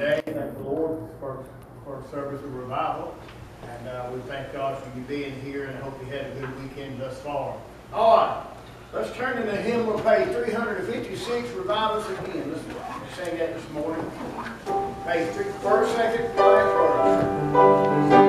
today. Thank the Lord for, for service of revival. And uh, we thank God for you being here and hope you had a good weekend thus far. All right. Let's turn to the hymn of page 356, Revive Us Again. Let's sing that this morning. Page three, first, second, third.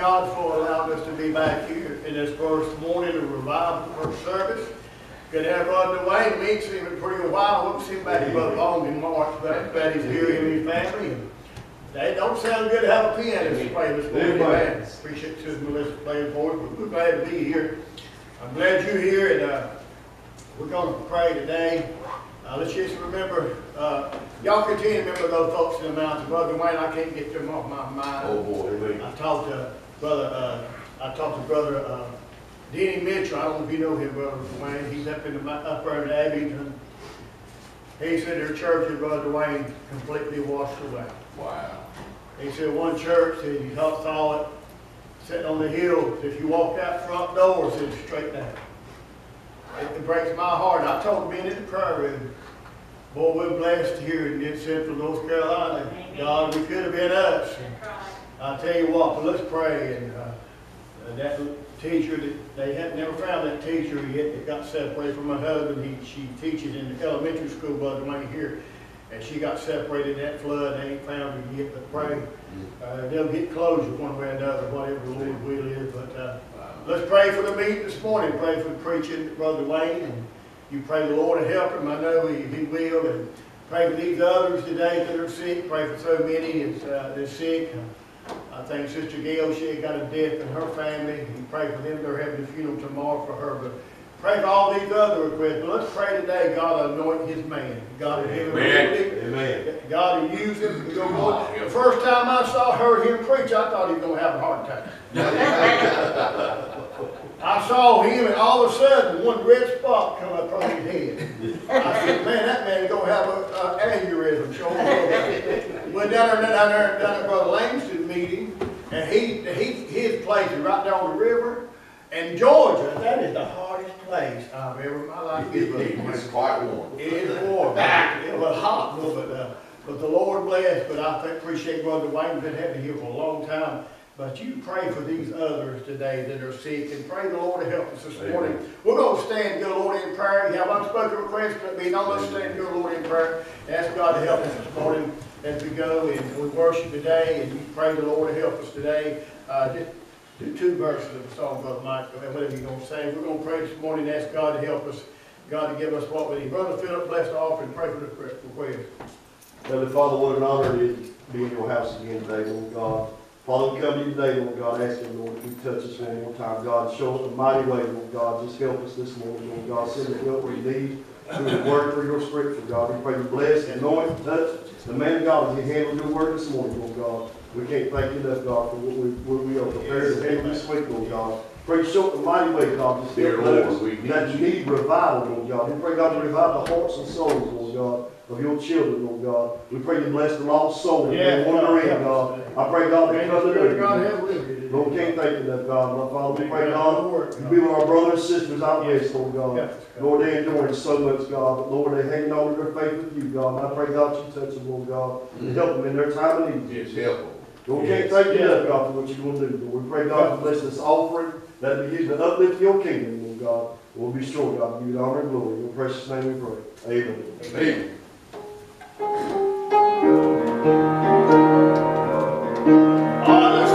God for allowing us to be back here in this first morning of revival first service. Good to have Rod Duane. We ain't seen him for a while. We haven't seen back in Brother Long in March, but glad he's here in his family. They don't sound good to have a pianist play this morning. Amen. Appreciate Sister Melissa playing for us. We're glad to be here. I'm glad you're here, and uh, we're going to pray today. Uh, let's just remember, uh, y'all continue to remember those folks in the mountains. Brother Wayne, I can't get them off my mind. Oh, boy. I talked to brother, uh, I talked to brother uh, Denny Mitchell. I don't know if you know him, brother Duane. He's up in the upper in Abingdon. He said their church, and brother Duane, completely washed away. Wow. He said one church, said you saw it sitting on the hill. If you walk out front door, it's straight down. It, it breaks my heart. I told men in the prayer room, boy, we're blessed here in Central North Carolina. Amen. God, we could have been us. I tell you what, but let's pray, and, uh, uh, that teacher, that they had never found that teacher yet, that got separated from her husband, he, she teaches in the elementary school, Brother Wayne here, and she got separated in that flood, they ain't found her yet, but pray, uh, they'll get closure one way or another, whatever the Lord will is, but, uh, let's pray for the meeting this morning, pray for the preaching, Brother Wayne, and you pray the Lord to help him, I know he, he will, and pray for these others today that are sick, pray for so many that's, uh, that's sick, I think Sister Gail, she had got a death in her family. You pray for them. They're having a funeral tomorrow for her. But pray for all these other requests. But let's pray today, God anoint his man. God will give him Amen. ability. Amen. God will use him to go forward. The first time I saw her hear him preach, I thought he was going to have a heart attack. I saw him, and all of a sudden, one red spot come up on his head. I said, man, that man gonna have a, a aneurysm. Sure will." Went down there, and down there, and down at Brother Langston meeting, and he, he, his place is right down the river. And Georgia, that is the hardest place I've ever in my life been. Wayne. It's quite warm. It is warm. It was hot, but, uh, but the Lord bless, but I appreciate Brother Wayne, been having here for a long time. But you pray for these others today that are sick, and pray the Lord to help us this morning. We're gonna stand, go Lord in prayer. You have unspoken requests, but be no let's stand, go Lord in prayer. Ask God to help us this morning as we go and we worship today, and you pray the Lord to help us today. Uh, just do two verses of the song, Brother Mike, whatever you're gonna say. We're gonna pray this morning, and ask God to help us, God to give us what we need. Brother Philip, bless the offering, pray for the request. Heavenly Father, what an honor it is to be in your house again today, Lord God. Father, we come to you today, Lord God, asking, Lord, if you touch us one more time, God, show us a mighty way, Lord God. Just help us this morning, Lord God. Send the help we need through the word for your scripture, God. We pray you bless, anoint, touch the man of God as he handled your word this morning, Lord God. We can't thank you enough, God, for what we, what we are prepared to handle this week, Lord God. Pray you show up a mighty way, God. Just Dear help Lord, we need that you. need revival, Lord God. We pray, God, to revive the hearts and souls, Lord God, of your children, Lord God. We pray you bless the lost soul that Yeah, they wander in, God. I pray, God, May they the come to Spirit of know God you. have liberty today. Lord, can't thank you enough, God. My Father, we pray, God, God work, you be with our brothers and sisters out west, Lord God. us, Lord, they enjoying so much, God, but Lord, they hanging on to their faith with you, God. And I pray, God, you touch them, Lord God, and mm-hmm. help them in their time of need. It's helpful. Lord, can't thank you enough, God, for what you're going to do. Lord, we pray, God, for bless this offering, that it be used to uplift your kingdom, Lord God. We'll be sure, God, to give you the honor and glory. In your precious name we pray. Amen. Amen. All right,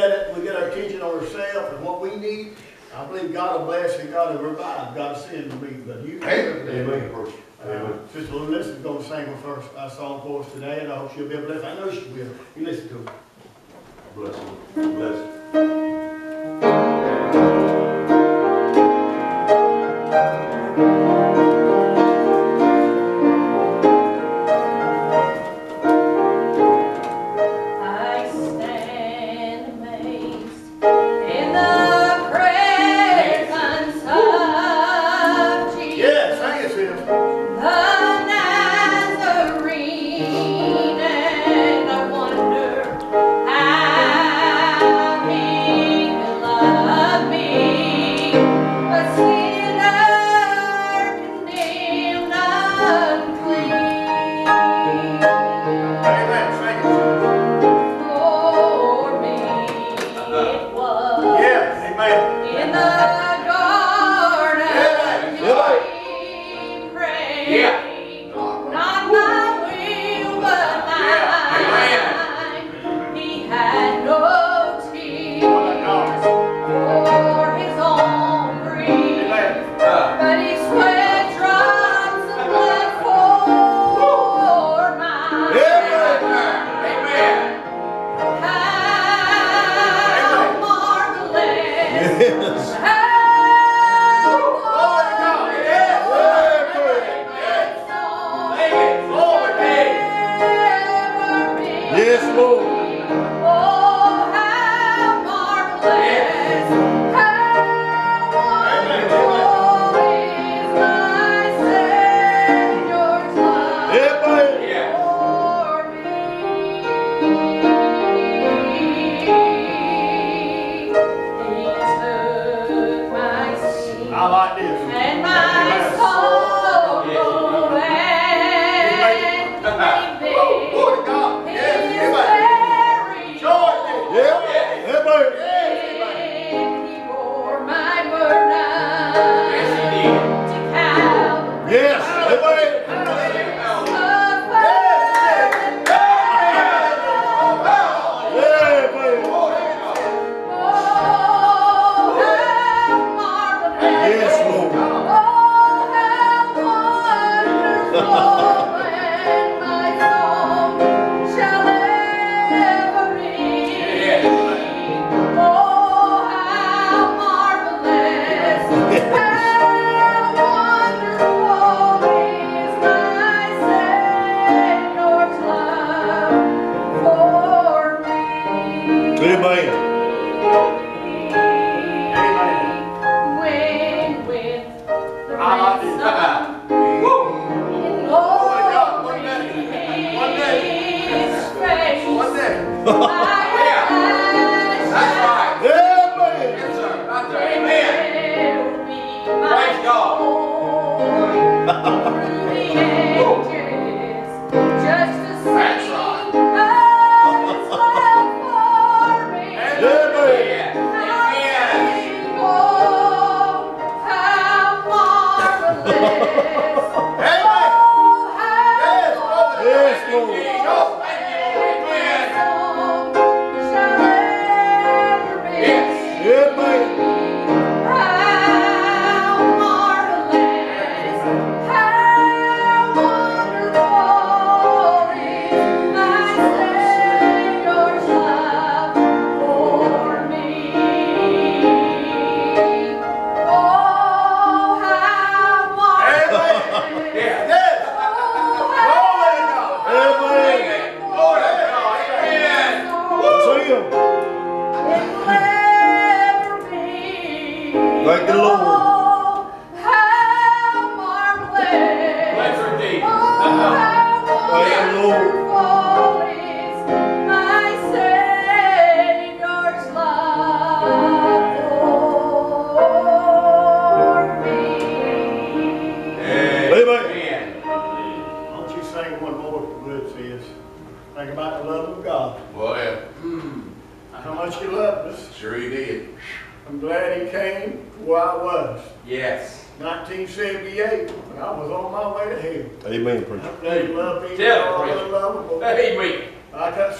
get it, we get our attention on ourselves and what we need, I believe God will bless and God will revive. God will send me. But you Amen. Amen. Uh, Amen. Uh, Sister Lou is going to sing her first uh, song for us today, and I hope she'll be able to. I know she will. You listen to her. Bless her. Bless her.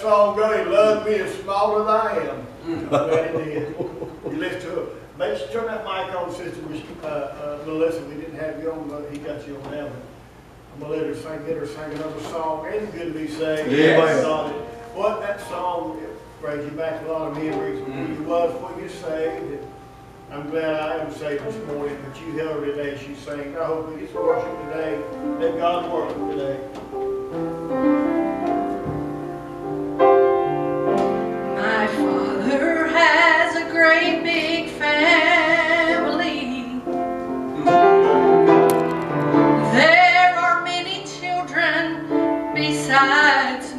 Song He loved me as small as I am. I'm glad He did. You listen to it. Make sure turn that mic on, Sister uh, uh, Melissa. We didn't have you on, but He got you on now. I'm gonna let her sing, get her sing another song. Ain't it good to be saved? Yes. What that song brings you back a lot of memories of who you was when you saved. And I'm glad I am saved this morning, but you held her today. She sang. I hope we get to worship today. Let God work today. Has a great big family. There are many children besides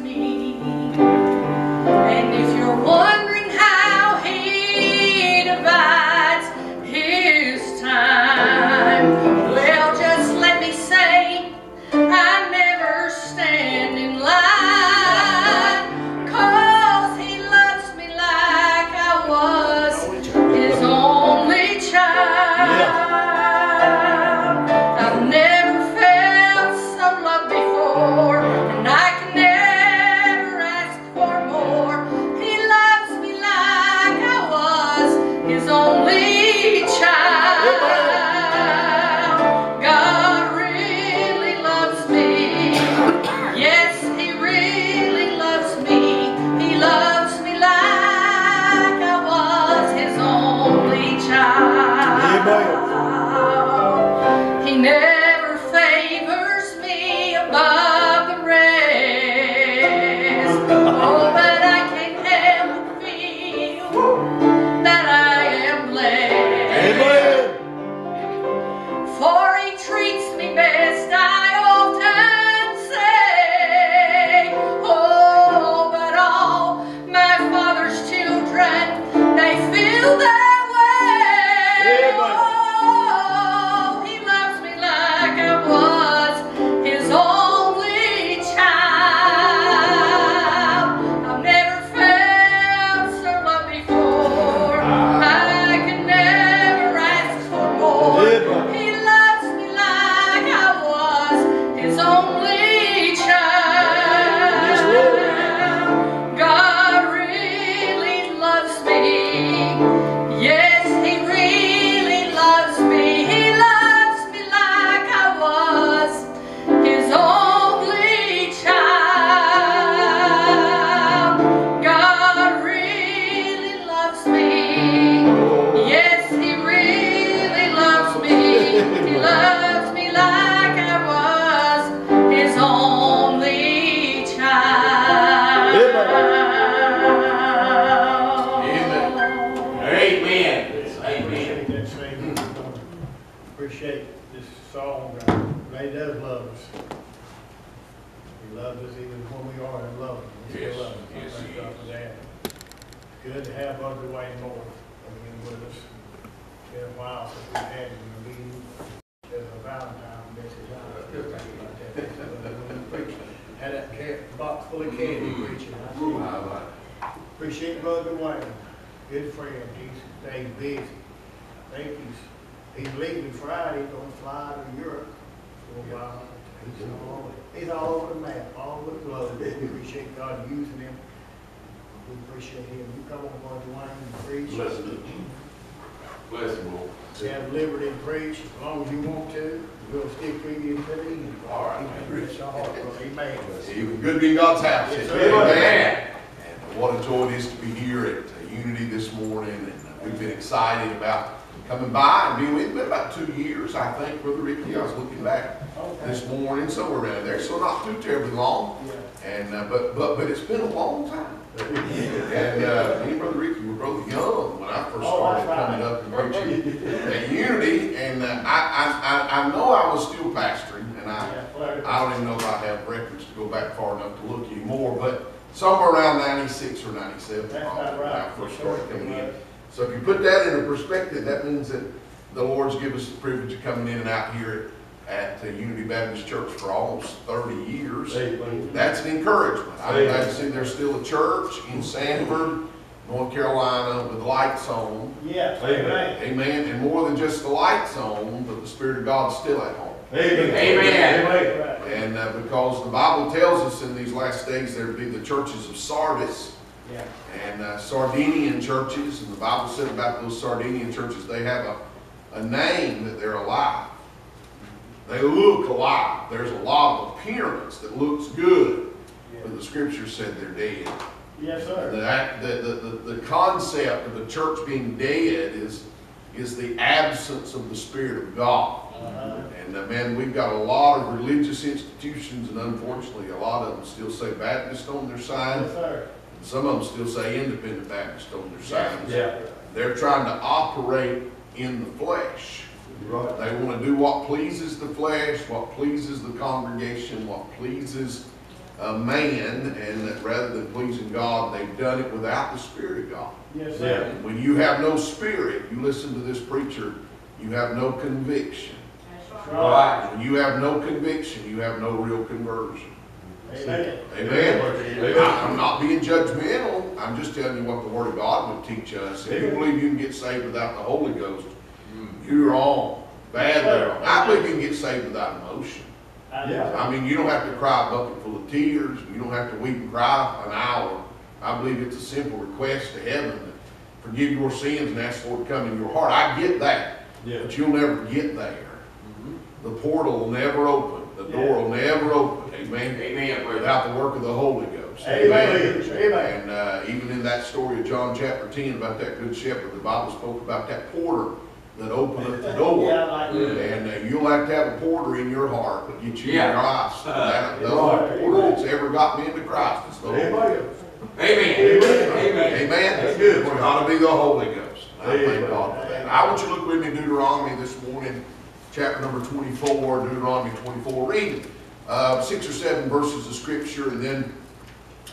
banho. We appreciate him, you come on, Brother Wayne, and preach. Bless him. Bless him, Lord. You have liberty to preach as long as you want to, we'll stick with you until the end. All right. It's all right, brother, amen. It was good to be in God's house. Yes. Amen. And what a joy it is to be here at uh, Unity this morning. And uh, we've been excited about coming by and being with, it's been about two years, I think, Brother Ricky. I was looking back this morning, somewhere around there, so not too terribly long. Yeah. And, uh, but, but, but it's been a long time. And, uh, me and Brother Ricky were both young when I first Oh, started right. coming up and preaching at Unity. And, uh, I, I, I, know I was still pastoring and I, I don't even know if I have records to go back far enough to look anymore, but somewhere around ninety-six or ninety-seven. That's probably, about when I right. first started coming in. So if you put that into perspective, that means that the Lord's given us the privilege of coming in and out here at the Unity Baptist Church for almost thirty years. Amen. That's an encouragement. I'm Amen. glad to see there's still a church in Sanford, North Carolina, with lights on. Yes, Amen. amen. Amen. And more than just the lights on, but the Spirit of God's still at home. Amen. Amen. Amen. And uh, because the Bible tells us in these last days there will be the churches of Sardis Yeah. and uh, Sardinian churches, and the Bible said about those Sardinian churches, they have a, a name that they're alive. They look alive. There's a lot of appearance that looks good, but the scripture said they're dead. Yes, sir. The, the, the, concept of the church being dead is, is the absence of the Spirit of God. Uh-huh. And uh, man, we've got a lot of religious institutions, and unfortunately, a lot of them still say Baptist on their sign. Yes, sir. and Some of them still say Independent Baptist on their signs. Yeah. They're trying to operate in the flesh. You're right. They want to do what pleases the flesh, what pleases the congregation, what pleases a man, and that rather than pleasing God, they've done it without the Spirit of God. Yes, sir. When you have no spirit, you listen to this preacher, you have no conviction. Right. When you have no conviction, you have no real conversion. Amen. Amen. I- I'm not being judgmental, I'm just telling you what the Word of God would teach us. If you believe you can get saved without the Holy Ghost, you're wrong, badly wrong. I believe you can get saved without emotion. Yeah. I mean, you don't have to cry a bucket full of tears, you don't have to weep and cry an hour. I believe it's a simple request to heaven to forgive your sins and ask the Lord to come in your heart. I get that, Yeah. but you'll never get there. The portal will never open, the door will never open, amen, Amen, without the work of the Holy Ghost. Amen. Amen. And uh, even in that story of John chapter 10 about that good shepherd, the Bible spoke about that porter that opened the door. Yeah, like that. And uh, you'll have to have a porter in your heart to get you in Yeah. Christ. That, the Right. only porter that's ever got me into Christ is the Holy Ghost. Amen. Amen. Amen. Amen? That's good. It's got to be the Holy Ghost. I thank Amen. God for that. I want you to look with me in Deuteronomy this morning, chapter number 24, Deuteronomy 24. Read uh, six or seven verses of scripture and then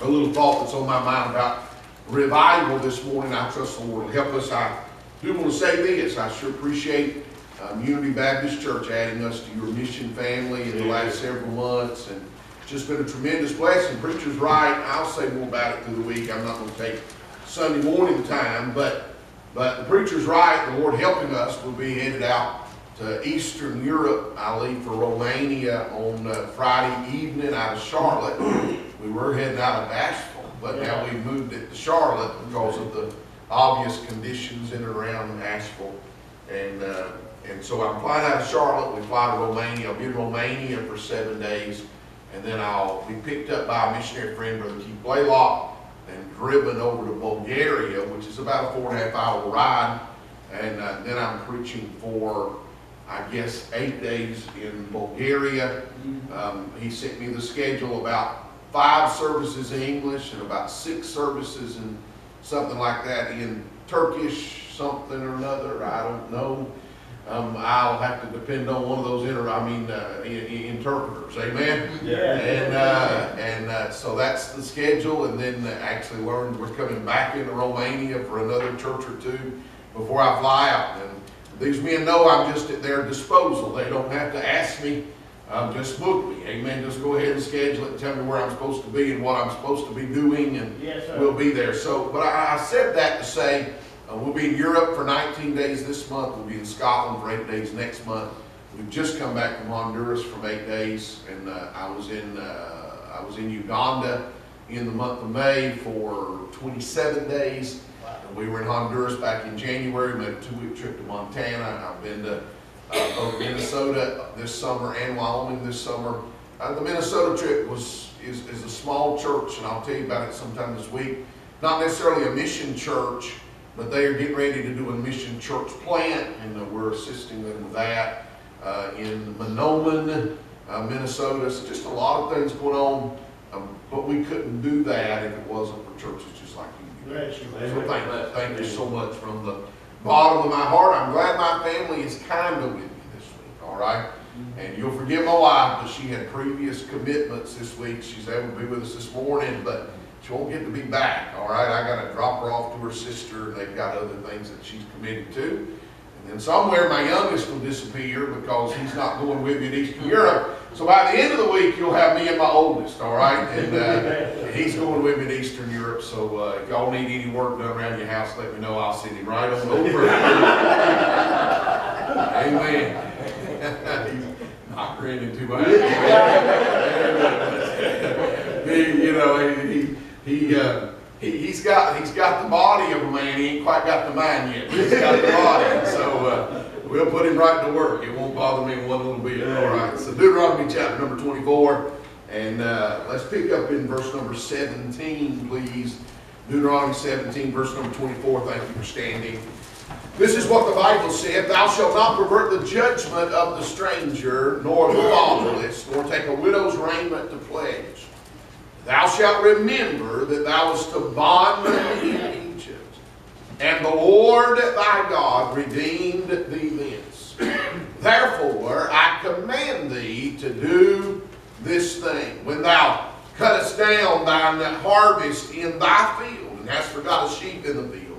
a little thought that's on my mind about revival this morning. I trust the Lord will help us. I do want to say this. I sure appreciate um, Unity Baptist Church adding us to your mission family in the last several months. And it's just been a tremendous blessing. Preacher's right. I'll say more about it through the week. I'm not going to take Sunday morning time, but but the preacher's right. The Lord helping us. We'll be headed out to Eastern Europe. I leave for Romania on uh, Friday evening out of Charlotte. We were heading out of Asheville, but now we've moved it to Charlotte because of the obvious conditions in and around Asheville. And, uh, and so I'm flying out of Charlotte, we fly to Romania, I'll be in Romania for seven days, and then I'll be picked up by a missionary friend, Brother Keith Blaylock, and driven over to Bulgaria, which is about a four and a half hour ride. And uh, then I'm preaching for, I guess, eight days in Bulgaria. Um, he sent me the schedule about five services in English and about six services in something like that in Turkish, something or another. I don't know. Um, I'll have to depend on one of those inter, I mean, uh, i- i- interpreters. Amen. Yeah. And, uh, and, uh, so that's the schedule, and then uh, actually learned we're coming back into Romania for another church or two before I fly out. And these men know I'm just at their disposal. They don't have to ask me, um, just book me. Amen. Just go ahead and schedule it and tell me where I'm supposed to be and what I'm supposed to be doing, and Yes, we'll be there. So, but I, I said that to say, uh, we'll be in Europe for 19 days this month. We'll be in Scotland for eight days next month. We've just come back from Honduras from eight days, and uh, I was in uh, I was in Uganda in the month of May for 27 days. And we were in Honduras back in January. Made a two-week trip to Montana. I've been to uh, both Minnesota this summer and Wyoming this summer. Uh, the Minnesota trip was is, is a small church, and I'll tell you about it sometime this week. Not necessarily a mission church, but they are getting ready to do a mission church plant, and uh, we're assisting them with that uh, in Monoman, uh, Minnesota. So just a lot of things going on, um, but we couldn't do that if it wasn't for churches just like you. You. So thank you, thank you so much from the bottom of my heart. I'm glad my family is kind of with me this week, all right? And you'll forgive my wife, but she had previous commitments this week. She's able to be with us this morning, but she won't get to be back, all right? I gotta drop her off to her sister, they've got other things that she's committed to. And then somewhere my youngest will disappear because he's not going with me in Eastern Europe. So by the end of the week, you'll have me and my oldest, all right? And uh, he's going with me to Eastern Europe. So uh, if y'all need any work done around your house, let me know. I'll send him right on over. Amen. he's not grinning too much. he, you know, he he he, uh, he he's got he's got the body of a man. He ain't quite got the mind yet. But he's got the body. So uh, we'll put him right to work. It won't bother me one little bit. All right. So Deuteronomy chapter number 24, and uh, let's pick up in verse number 17, please. Deuteronomy 17, verse number 24. Thank you for standing. This is what the Bible said, Thou shalt not pervert the judgment of the stranger, nor the fatherless, nor take a widow's raiment to pledge. Thou shalt remember that thou wast a bondman in Egypt, and the Lord thy God redeemed thee. Therefore I command thee to do this thing. When thou cuttest down thine harvest in thy field, and hast forgot a sheep in the field,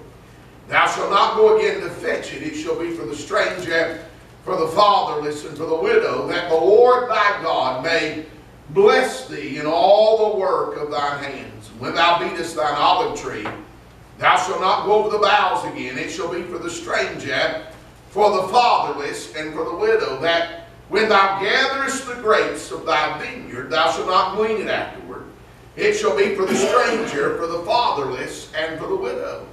Thou shalt not go again to fetch it. It shall be for the stranger, for the fatherless, and for the widow, that the Lord thy God may bless thee in all the work of thine hands. When thou beatest thine olive tree, thou shalt not go over the boughs again. It shall be for the stranger, for the fatherless, and for the widow, that when thou gatherest the grapes of thy vineyard, thou shalt not glean it afterward. It shall be for the stranger, for the fatherless, and for the widow.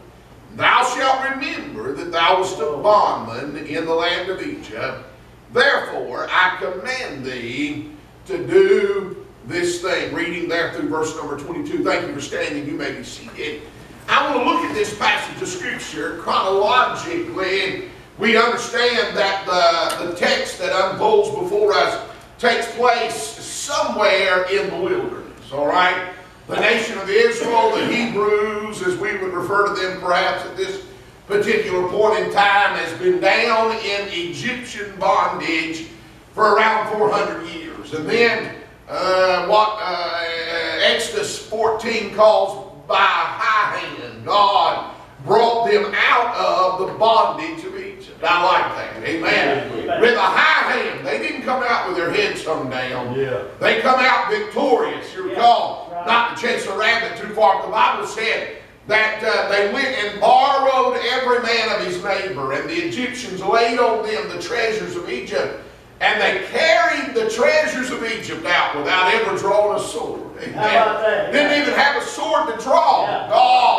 Thou shalt remember that thou wast a bondman in the land of Egypt. Therefore I command thee to do this thing. Reading there through verse number 22. Thank you for standing. You may be seated. I want to look at this passage of Scripture chronologically. We understand that the, the text that unfolds before us takes place somewhere in the wilderness, all right? The nation of Israel, the Hebrews, as we would refer to them perhaps at this particular point in time, has been down in Egyptian bondage for around 400 years. And then uh, what uh, Exodus 14 calls by high hand, God brought them out of the bondage of Egypt. I like that. Amen. With a high hand. They didn't come out with their heads hung down. Yeah. They come out victorious. You recall, not to chase a rabbit too far. The Bible said that uh, they went and borrowed every man of his neighbor, and the Egyptians laid on them the treasures of Egypt, and they carried the treasures of Egypt out without ever drawing a sword. Amen. How about that? Didn't even have a sword to draw. Yeah. God helped them, and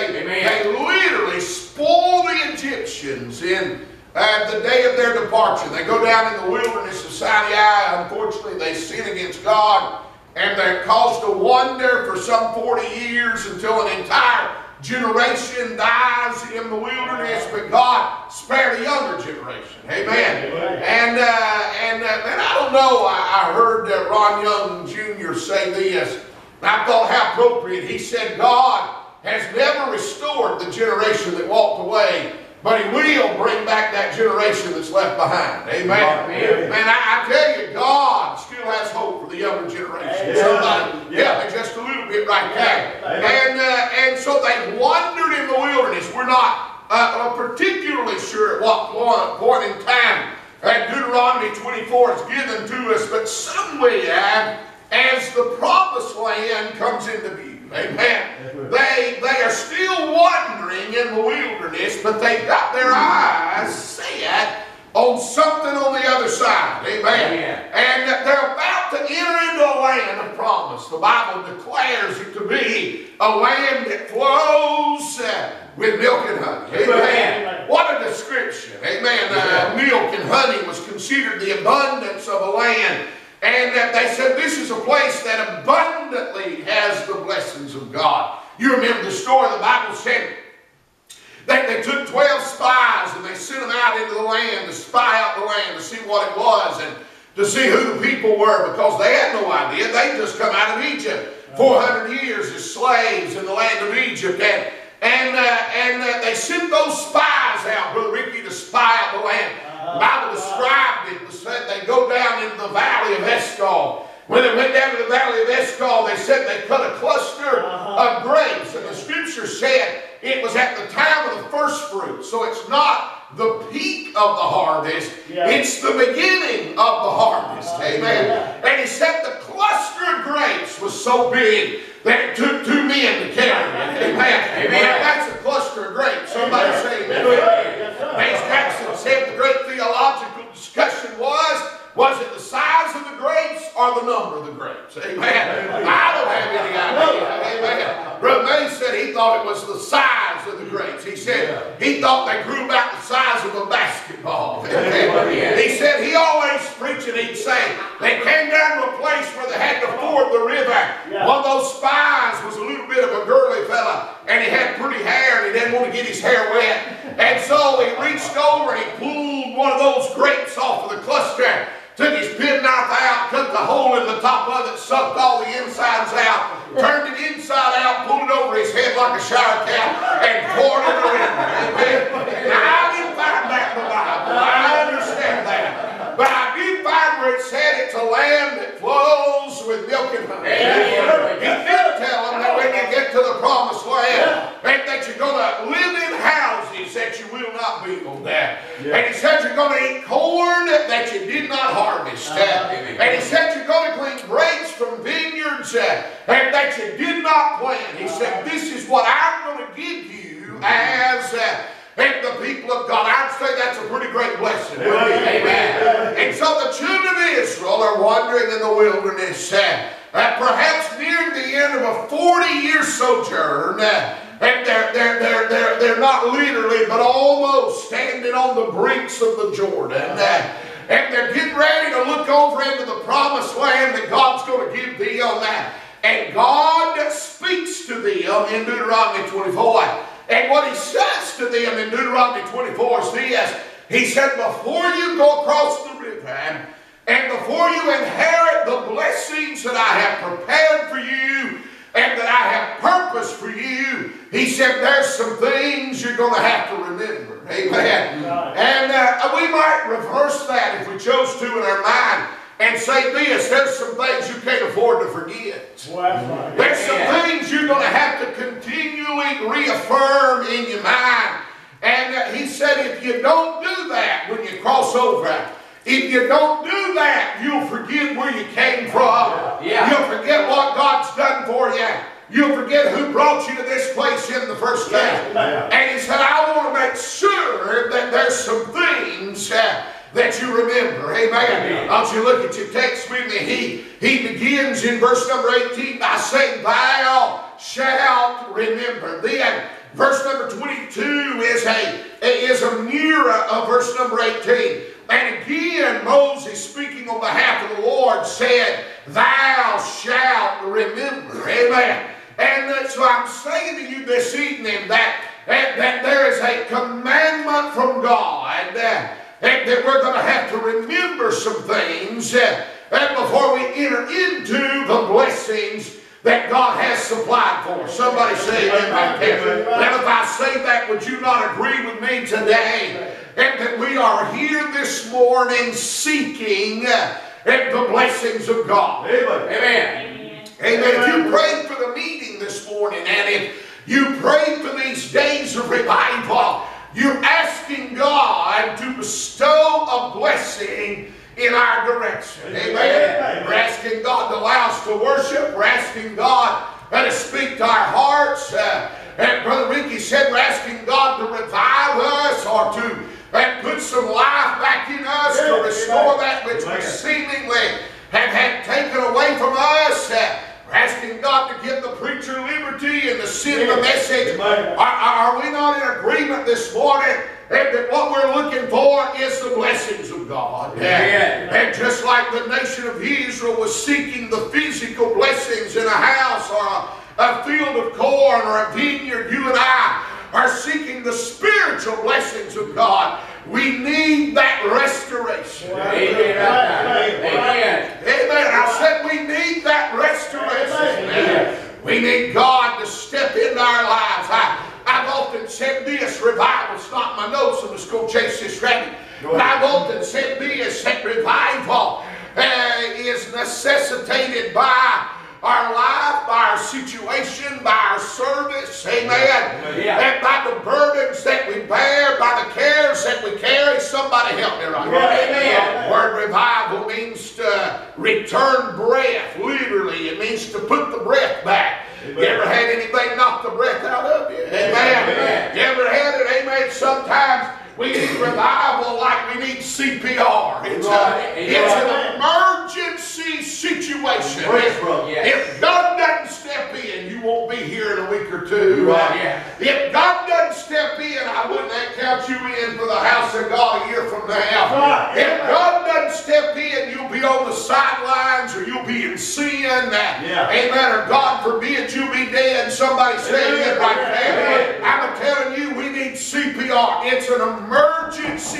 they, they literally spoil the Egyptians in uh, the day of their departure. They go down in the wilderness of Sinai. Unfortunately, they sin against God, and they're caused to wander for some 40 years until an entire generation dies in the wilderness, but God spared a younger generation. Amen. Amen. And uh, and uh, and I don't know. I, I heard uh, Ron Young Jr. say this. And I thought how appropriate. He said, "God has never restored the generation that walked away." But he will bring back that generation that's left behind. Amen. Amen. Man, I, I tell you, God still has hope for the younger generation. Amen. Somebody, yeah, me just a little bit right there. And uh, and so they wandered in the wilderness. We're not uh, uh, particularly sure at what point, point in time that Deuteronomy 24 is given to us, but somewhere as the promised land comes into view. Amen. They, they are still wandering in the wilderness, but they've got their eyes set on something on the other side. Amen. Amen. And they're about to enter into a land of promise. The Bible declares it to be a land that flows uh, with milk and honey. Amen. Amen. What a description. Amen. Uh, milk and honey was considered the abundance of a land. And that they said this is a place that abundantly has the blessings of God. You remember the story the Bible said that they took 12 spies and they sent them out into the land to spy out the land to see what it was and to see who the people were because they had no idea. They just come out of Egypt. 400 years as slaves in the land of Egypt. And, and, uh, and uh, they sent those spies out, Brother Ricky, to spy out the land. The Bible described it, said they go down into the valley of Eshcol. When they went down to the valley of Eshcol, they said they cut a cluster of grapes. And the scripture said it was at the time of the first fruit. So it's not the peak of the harvest, Yeah. it's the beginning of the harvest. Amen. And he said the cluster of grapes was so big that it took two men to carry it. Amen. Amen. That's a cluster of grapes. Somebody say amen. Sir. Mace Jackson said the great theological discussion was, was it the size of the grapes or the number of the grapes? Amen. I don't have any idea. Amen. Brother Mace said he thought it was the size of the grapes. He said he thought they grew about the size of a basketball. Amen. He said he always preaching, he'd say, they came down to a place where they had to ford the river. One of those spies was a little bit of a girly fella, and he had pretty hair, and he didn't want to get his hair wet. And so he reached over and he pulled one of those grapes off of the cluster, took his penknife out, cut the hole in the top of it, sucked all the insides out, turned it inside out, pulled it over his head like a shower cap, and poured it around. Amen. I didn't find that in the Bible. I understand that. But I where it said it's a land that flows with milk and honey. Amen. He did tell them that when you get to the promised land, and that you're going to live in houses that you will not build. Uh, And he said you're going to eat corn that you did not harvest. Uh, And he said you're going to glean grapes from vineyards and that you did not plant. He said, this is what I'm going to give you as uh, and the people of God. I'd say that's a pretty great blessing. wouldn't? Amen. And so the children of Israel are wandering in the wilderness, uh, uh, perhaps near the end of a 40 year sojourn. uh, and they're, they're, they're, they're, they're not literally, but almost standing on the brinks of the Jordan. uh, and they're getting ready to look over into the promised land that God's going to give them. uh, and God speaks to them in Deuteronomy 24. And what he says to them in Deuteronomy 24 is this. He said, before you go across the river, and before you inherit the blessings that I have prepared for you, and that I have purpose for you, he said, there's some things you're going to have to remember. Amen. Right. And uh, we might reverse that if we chose to in our mind and say this, there's some things you can't afford to forget. Well. There's some things you're going to have to continually reaffirm in your mind. And uh, he said, if you don't do that when you cross over, if you don't do that, you'll forget where you came from. Yeah. You'll forget what God's done for you. You'll forget who brought you to this place in the first place. Yeah. And he said, I want to make sure that there's some things uh, that you remember. Amen. Don't you look at your text with me? He, he begins in verse number 18 by saying, Thou shalt remember. Then verse number 22 is a, is a mirror of verse number 18. And again, Moses, speaking on behalf of the Lord, said, Thou shalt remember. Amen. And so I'm saying to you this evening that, that, that there is a commandment from God uh, that, that we're going to have to remember some things uh, uh, before we enter into the blessings that God has supplied for. us. Somebody say amen. back there. Now, if I say that, would you not agree with me today? And that we are here this morning seeking uh, the blessings of God. Amen. Amen. Amen. If you prayed for the meeting this morning and if you prayed for these days of revival, you're asking God to bestow a blessing in our direction. Amen. We're asking God to allow us to worship. We're asking God to speak to our hearts. Uh, and Brother Ricky said we're asking God to revive us or to uh, put some life back in us to restore that which we seemingly have had taken away from us. Uh, we're asking God to give the preacher liberty and to send the message. Are, are- we not in agreement this morning that, that what we're looking for is the blessings of God? Amen. And just like the nation of Israel was seeking the physical blessings in a house or a, a field of corn or a vineyard, you and I are seeking the spiritual blessings of God. We need that restoration. Amen. Amen. Amen. I said we need that restoration. We need God to step into our lives. I, I've often said this, revival's not my notes, I'm just going to chase this rabbit. But I've often said this, that revival uh, is necessitated by our life, by our situation, by our service, amen. Yeah. And by the burdens that we bear, by the cares that we carry. Somebody help me right now. Amen. Word revival means to return breath, literally. It means to put the breath back. You ever had anything knock the breath out of you? Amen. Amen. You ever had it? Amen. Sometimes we need revival like we need CPR. It's, a, it's Amen. an emergency situation. Brother. Yeah. If God doesn't step in, you won't be here in a week or two. Right, yeah. If God doesn't step in, I wouldn't count you in for the house of God a year from now. Right. If God doesn't step in, you'll be on the sidelines or you'll be in sin. Yeah. Amen. Or God forbid you be dead. Somebody say it right there. I'm telling you, we need CPR. It's an emergency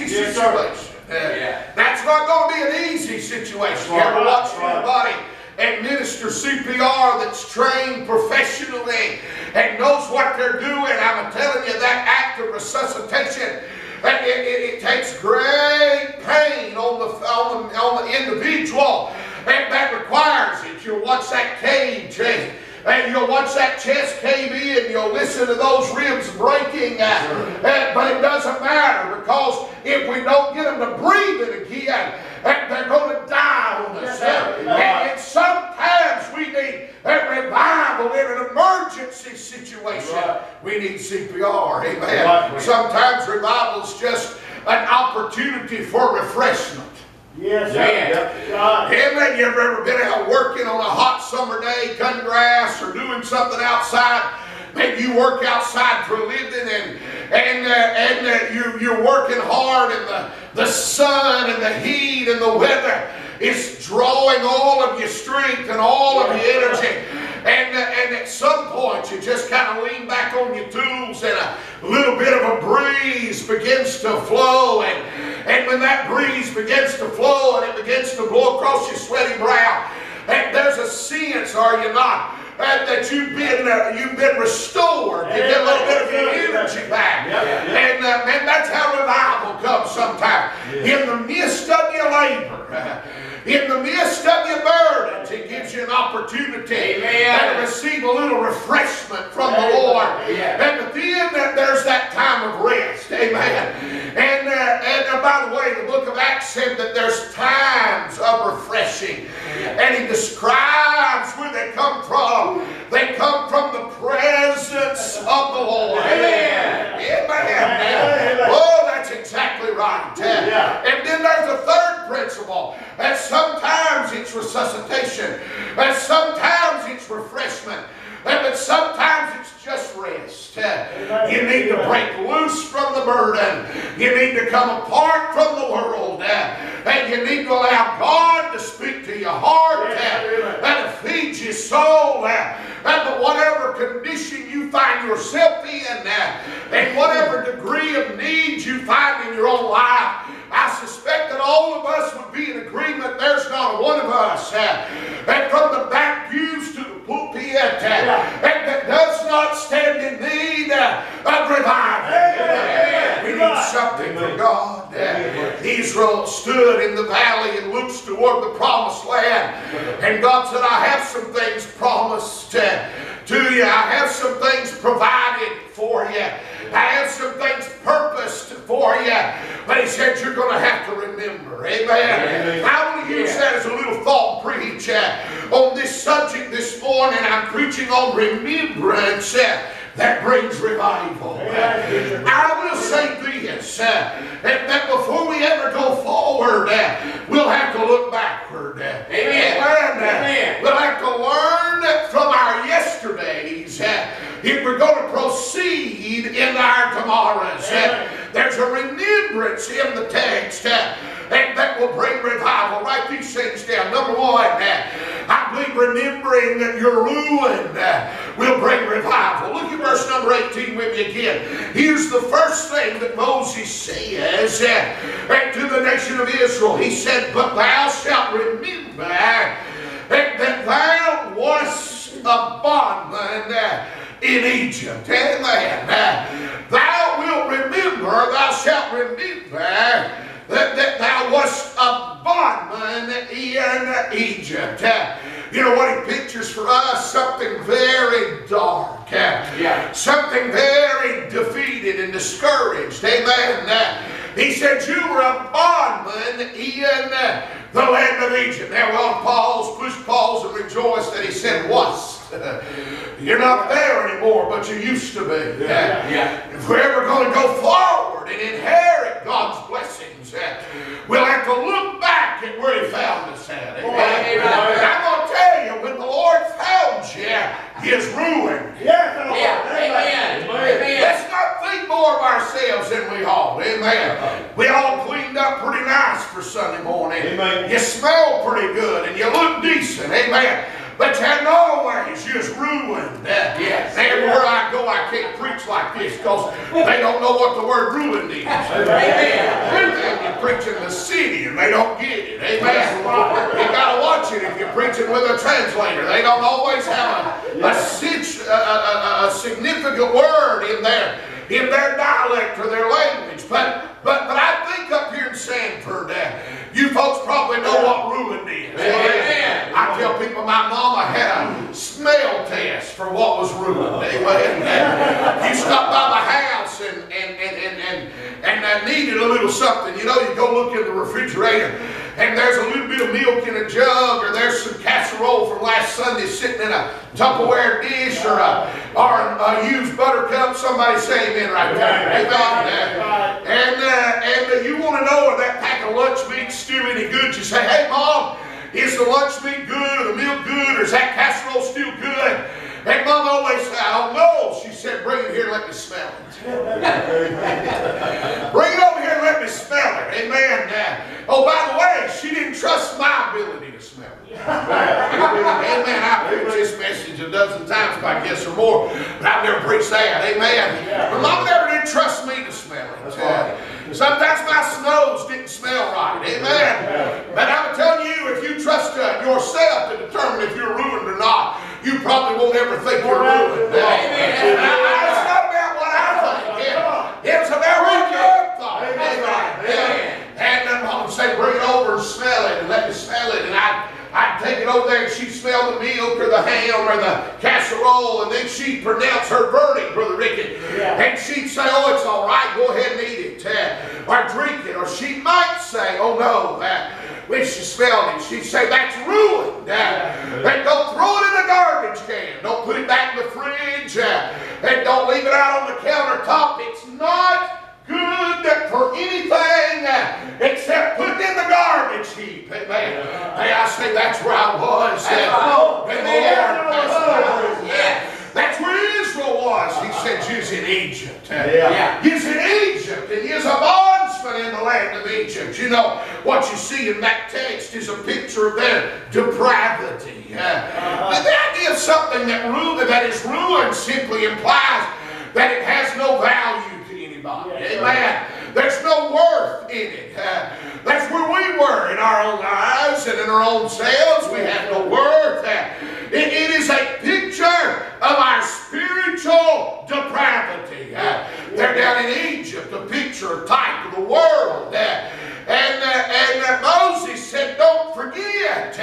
Yes, sir. situation. Yeah. That's not going to be an easy situation. You ever watch anybody administer CPR that's trained professionally and knows what they're doing? I'm telling you, that act of resuscitation, it, it- it takes great pain on the, on the, on the individual. And that requires it. You'll watch that cage and, and you'll watch that chest cave in. You'll listen to those ribs breaking. uh, uh, but it doesn't matter because if we don't get them to breathe it again, uh, they're going to die on us. And, and sometimes we need a revival in an emergency situation. Right. We need CPR. Amen. Right. Sometimes revival is just an opportunity for refreshment. Yes. Man. Right. Haven't you ever, ever been out working on a hot summer day, cutting grass or doing something outside? Maybe you work outside for a living and and uh, and uh, you you're working hard and the the sun and the heat and the weather is drawing all of your strength and all of your energy. And, uh, and at some point, you just kind of lean back on your tools and a little bit of a breeze begins to flow. And, and when that breeze begins to flow and it begins to blow across your sweaty brow, and there's a sense, are you not, uh, that you've been uh, you've been restored. You get a little bit of your energy back. Yeah, yeah. And uh, man, that's how revival comes sometimes. In the midst of your labor, in the midst of your burdens, it gives you an opportunity Amen. to receive a little refreshment from the Lord. Yeah. And then there's that time of rest. Amen. And, uh, and uh, by the way, the book of Acts said that there's times of refreshing. And he describes where they come from. They come from the presence of the Lord. Amen. Amen. Amen. Oh, that's exactly right. Yeah. And then there's a third principle. And sometimes it's resuscitation. And sometimes it's refreshment. And but sometimes it's just rest. You need to break loose from the burden. You need to come apart from the world. And you need to allow God to speak to your heart and to feed your soul. And whatever condition you find yourself in, and whatever degree of need you find in your own life, I suspect that all of us would be in agreement. There's not one of us, uh, and from the back pews to the pulpit, uh, and that does not stand in need uh, of revival. We need something from God. Uh, Israel stood in the valley and looks toward the promised land, and God said, "I have some things promised uh, to you. I have some things provided for you." I have some things purposed for you. But he said, You're going to have to remember. Amen. Amen. I want to use that as a little thought preach uh, on this subject this morning. I'm preaching on remembrance uh, that brings revival. Amen. I will say this uh, that, that before we ever go forward, uh, we'll have to look backward. Uh, Amen. Amen. Amen. We'll have to learn from our yesterdays uh, if we're going to proceed in our tomorrows. Uh, Amen. There's a remembrance in the text uh, and that will bring revival. Write these things down. Number one, uh, I believe remembering your ruin uh, will bring revival. Look at verse number 18 with me again. Here's the first thing that Moses says uh, to the nation of Israel. He said, But thou shalt remember that, that thou wast a bondman uh, in Egypt. Amen. Thou wilt remember, thou shalt remember that, that thou wast a bondman in Egypt. You know what he pictures for us? Something very dark. Yeah. Something very defeated and discouraged. Amen. He said, You were a bondman in the land of Egypt. Now, well, Paul's push Paul's and rejoice that he said, Was. You're not there anymore, but you used to be. Uh, Yeah. If we're ever going to go forward and inherit God's blessings, uh, we'll have to look back at where He found us at. Amen. Amen. And I'm going to tell you, when the Lord found you, His ruin. Yes, Lord. Yeah. Amen. Amen. Let's not think more of ourselves than we ought. Amen. We all cleaned up pretty nice for Sunday morning. Amen. You smell pretty good and you look decent. Amen. But you no ways you're ruined. Yes. And where I go, I can't preach like this because they don't know what the word ruined is. Amen. And you preach in the city and they don't get it. Amen. You gotta watch it if you're preaching with a translator. They don't always have a, a, sit- a, a, a- a significant word in there in their dialect or their language. But but but I think up here in Sanford, uh, you folks probably know what ruined is. Amen. I tell people my mama had a smell test for what was ruined. Amen. You stop by the house and and and and and, and I needed a little something. You know, you go look in the refrigerator and there's a little bit of milk in a jug or there's some casserole from last Sunday sitting in a Tupperware dish or a or a, used butter cup. Somebody say amen right there. Amen. And uh, and uh, you want to know if that pack of lunch meat's still any good? You say, hey mom. Is the lunch meat good or the milk good or is that casserole still good? And mom always said, I don't know. She said, bring it here and let me smell it. bring it over here and let me smell it. Amen. Uh, oh, by the way, she didn't trust my ability to smell it. Amen. I've preached this message a dozen times, I guess, or more, but I've never preached that. Amen. But mom never did trust me to smell it. Uh, Sometimes my snows didn't smell right. Amen. But I'm telling you, if you trust uh, yourself to determine if you're ruined or not, you probably won't ever think you're ruined. Amen. It's not about what I think. It- It's about what you thought. Amen. Amen. And then mom would say, bring it over and smell it and let me smell it. And I'd, I'd take it over there and she'd smell the milk or the ham or the casserole and then she'd pronounce her verdict, Brother Ricky. And she'd say, oh, it's all right, go ahead and eat it. Uh, or drink it. Or she might say, oh no, uh, when she smelled it, she'd say, that's ruined. Uh, and don't throw it in the garbage can. Don't put it back in the fridge. Uh, and don't leave it out on the countertop. It's not good for anything uh, except put it in the garbage heap. Amen. Hey, I say that's where I was. Uh, when the Lord passed by. Yes. That's where Israel was. He said, You's in Egypt. Yeah. He's in Egypt, and he's a bondsman in the land of Egypt. You know, what you see in that text is a picture of their depravity. Uh, but the idea of something that, ru- that is ruined simply implies that it has no value to anybody. Amen. There's no worth in it. Uh, that's where we were in our own lives and in our own selves. We have no worth. Uh, it- it is a picture of our spiritual depravity. Uh, they're down in Egypt, a picture, a type of the world. Uh, and and uh, Moses said, Don't forget uh,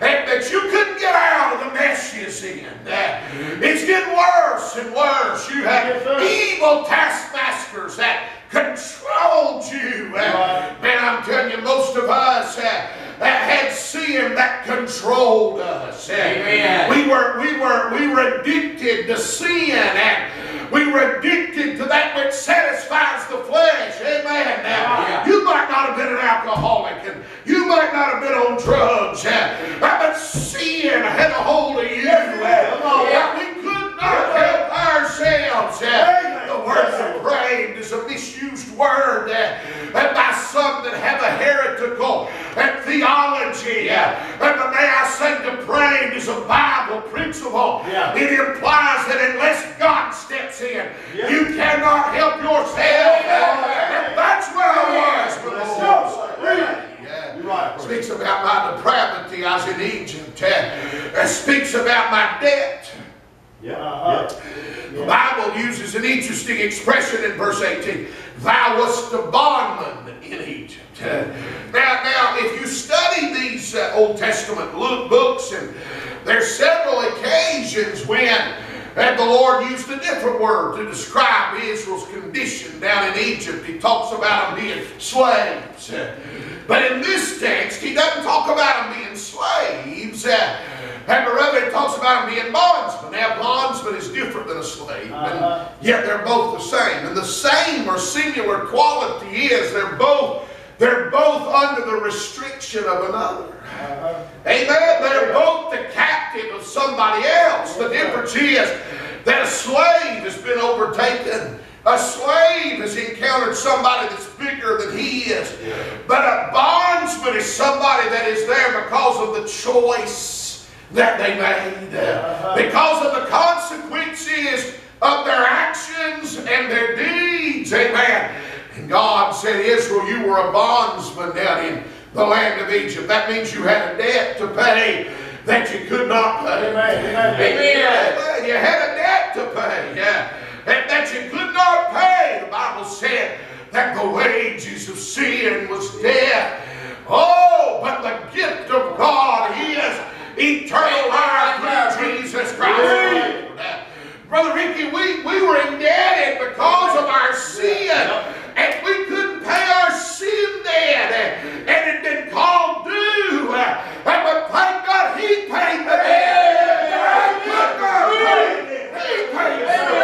that, that you couldn't get out of the mess you're in. Uh, it's getting worse and worse. You have evil taskmasters that controlled you. Man, I'm telling you, most of us uh, uh, had sin that controlled us. Amen. We were, we were, we were addicted to sin and we were addicted to that which satisfies the flesh. Amen. Now, Yeah. you might not have been an alcoholic and you might not have been on drugs, but sin had a hold of you. Yeah. We could not help ourselves. The word depraved is a misused word by some that have a heretical theology. And may I say depraved is a Bible principle. Yeah. It implies that unless God steps in, you cannot help yourself. That's where I was with the Lord. Yeah. You're right. Speaks about my depravity. I was in Egypt. It speaks about my debt. Yeah. Uh-huh. The Bible uses an interesting expression in verse 18. Thou wast a bondman in Egypt. Uh, Now, now, if you study these uh, Old Testament books, and there's several occasions when and the Lord used a different word to describe Israel's condition down in Egypt. He talks about them being slaves. Uh, But in this text, he doesn't talk about them being slaves. And rather, he talks about them being bondsmen. Now, bondsman is different than a slave. Uh-huh. And yet they're both the same. And the same or similar quality is they're both they're both under the restriction of another. Amen. They're both the captive of somebody else. The difference is that a slave has been overtaken. A slave has encountered somebody that's bigger than he is. But a bondsman is somebody that is there because of the choice that they made. Uh-huh. Because of the consequences of their actions and their deeds. Amen. And God said, Israel, you were a bondsman down in the land of Egypt. That means you had a debt to pay that you could not pay. Amen, amen. Amen. You had a debt to pay. Yeah. And that you could not pay. The Bible said that the wages of sin was death. Oh, but the gift of God is eternal life through Jesus Christ. Brother Ricky, we, we were indebted because of our sin. And we couldn't pay our sin debt. And it had been called due. And but thank God he paid the debt. God he paid it. He paid the debt.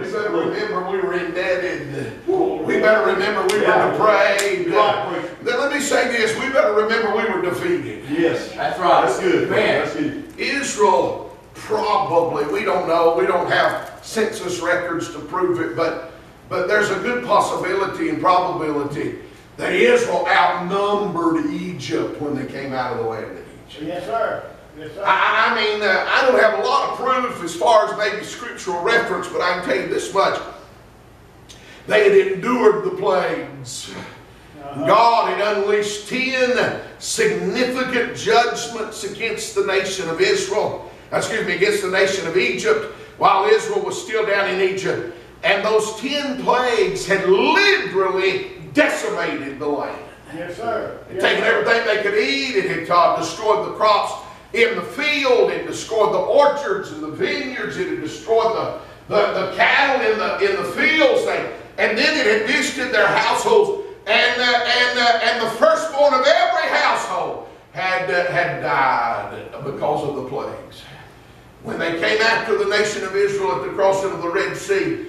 We better remember we were indebted. We better remember we were depraved. Right. Then let me say this. We better remember we were defeated. Yes. That's right. That's good. Man. That's good. Israel probably, we don't know, we don't have census records to prove it, but, but there's a good possibility and probability that Israel outnumbered Egypt when they came out of the land of Egypt. Yes, sir. Yes. I, I mean, uh, I don't have a lot of proof as far as maybe scriptural reference, but I can tell you this much. They had endured the plagues. God had unleashed 10 significant judgments against the nation of Israel, excuse me, against the nation of Egypt, while Israel was still down in Egypt. And those 10 plagues had literally decimated the land. Yes, sir. It had taken everything they could eat. It had uh, destroyed the crops in the field. It destroyed the orchards and the vineyards. It had destroyed the, the, the cattle in the, in the fields. They, and then it had visited their households. And, uh, and, uh, and the firstborn of every household had, uh, had died because of the plagues. When they came after the nation of Israel at the crossing of the Red Sea,